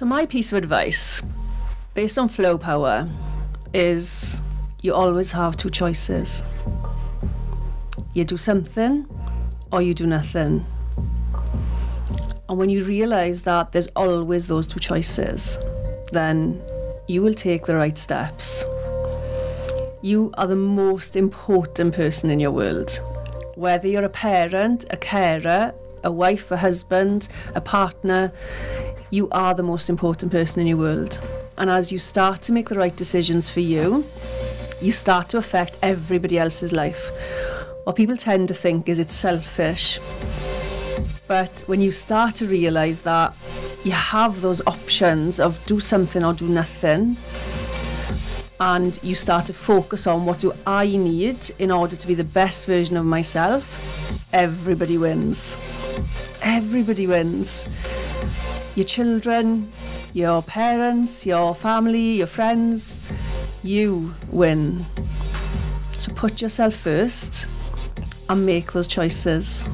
So, my piece of advice, based on flow power, is you always have two choices. You do something or you do nothing. And when you realize that there's always those two choices, then you will take the right steps. You are the most important person in your world. Whether you're a parent, a carer, a wife, a husband, a partner, you are the most important person in your world. And as you start to make the right decisions for you, you start to affect everybody else's life. What people tend to think is it's selfish. But when you start to realise that you have those options of do something or do nothing, and you start to focus on what do I need in order to be the best version of myself, everybody wins. Everybody wins your children, your parents, your family, your friends, you win. So put yourself first and make those choices.